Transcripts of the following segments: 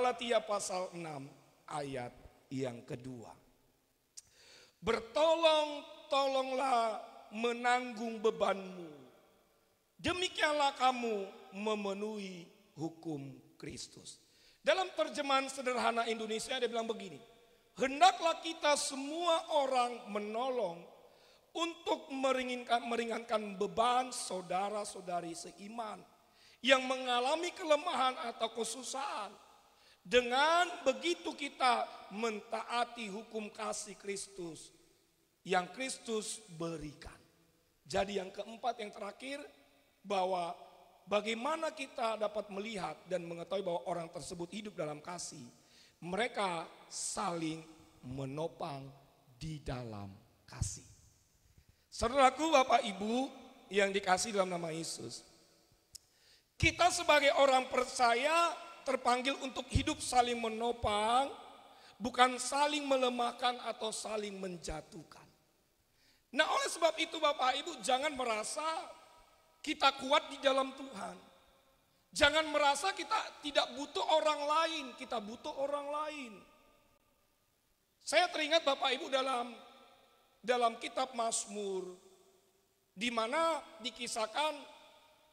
Galatia pasal 6 ayat yang kedua. Bertolong-tolonglah menanggung bebanmu. Demikianlah kamu memenuhi hukum Kristus. Dalam terjemahan sederhana Indonesia dia bilang begini. Hendaklah kita semua orang menolong untuk meringankan, meringankan beban saudara-saudari seiman yang mengalami kelemahan atau kesusahan. Dengan begitu kita mentaati hukum kasih Kristus yang Kristus berikan. Jadi yang keempat yang terakhir bahwa bagaimana kita dapat melihat dan mengetahui bahwa orang tersebut hidup dalam kasih. Mereka saling menopang di dalam kasih. Saudaraku, Bapak Ibu yang dikasih dalam nama Yesus. Kita sebagai orang percaya terpanggil untuk hidup saling menopang, bukan saling melemahkan atau saling menjatuhkan. Nah oleh sebab itu Bapak Ibu jangan merasa kita kuat di dalam Tuhan. Jangan merasa kita tidak butuh orang lain, kita butuh orang lain. Saya teringat Bapak Ibu dalam dalam kitab Mazmur di mana dikisahkan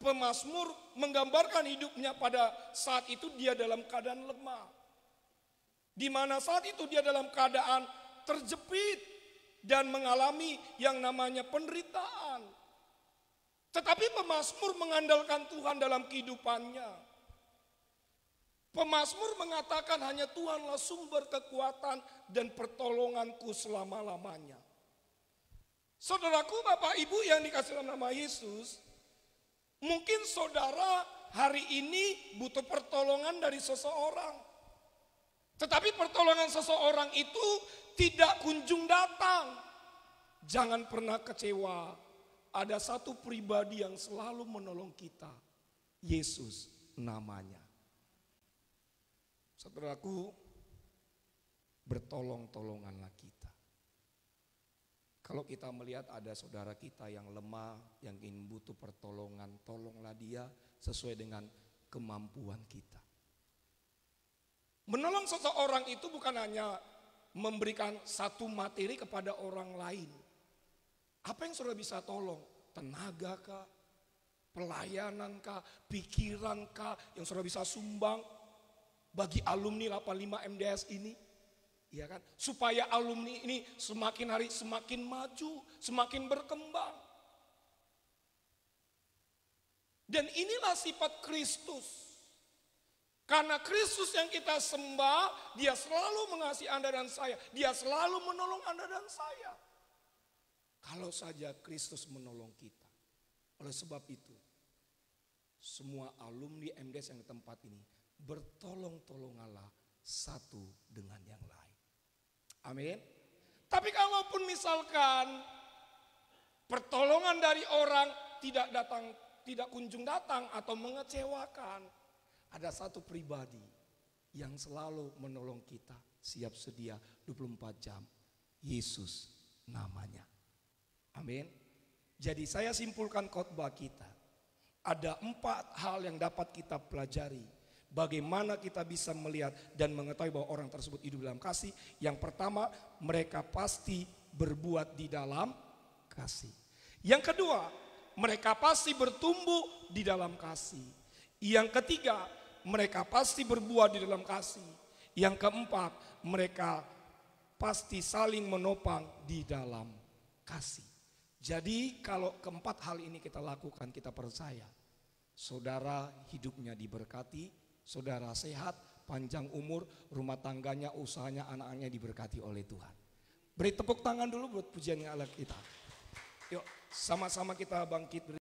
pemazmur menggambarkan hidupnya pada saat itu dia dalam keadaan lemah. Di mana saat itu dia dalam keadaan terjepit dan mengalami yang namanya penderitaan. Tetapi pemazmur mengandalkan Tuhan dalam kehidupannya. Pemazmur mengatakan hanya Tuhanlah sumber kekuatan dan pertolonganku selama-lamanya. Saudaraku, Bapak Ibu yang dikasih nama Yesus, mungkin saudara hari ini butuh pertolongan dari seseorang. Tetapi pertolongan seseorang itu tidak kunjung datang. Jangan pernah kecewa. Ada satu pribadi yang selalu menolong kita. Yesus namanya. Saudaraku, bertolong-tolonganlah kita. Kalau kita melihat ada saudara kita yang lemah, yang ingin butuh pertolongan, tolonglah dia sesuai dengan kemampuan kita. Menolong seseorang itu bukan hanya memberikan satu materi kepada orang lain. Apa yang saudara bisa tolong? Tenaga kah? Pelayanan kah? Pikiran kah? Yang saudara bisa sumbang bagi alumni 85 MDS ini? Ya kan? Supaya alumni ini semakin hari semakin maju, semakin berkembang. Dan inilah sifat Kristus. Karena Kristus yang kita sembah, dia selalu mengasihi Anda dan saya. Dia selalu menolong Anda dan saya. Kalau saja Kristus menolong kita. Oleh sebab itu, semua alumni MDS yang di tempat ini bertolong-tolongalah satu dengan yang lain. Amin. Tapi kalaupun misalkan pertolongan dari orang tidak datang, tidak kunjung datang atau mengecewakan, ada satu pribadi yang selalu menolong kita, siap sedia 24 jam. Yesus namanya. Amin. Jadi saya simpulkan khotbah kita. Ada empat hal yang dapat kita pelajari. Bagaimana kita bisa melihat dan mengetahui bahwa orang tersebut hidup dalam kasih. Yang pertama, mereka pasti berbuat di dalam kasih. Yang kedua, mereka pasti bertumbuh di dalam kasih. Yang ketiga, mereka pasti berbuah di dalam kasih. Yang keempat, mereka pasti saling menopang di dalam kasih. Jadi kalau keempat hal ini kita lakukan, kita percaya. Saudara hidupnya diberkati, saudara sehat, panjang umur, rumah tangganya, usahanya, anak-anaknya diberkati oleh Tuhan. Beri tepuk tangan dulu buat pujian Allah kita. Yuk, sama-sama kita bangkit.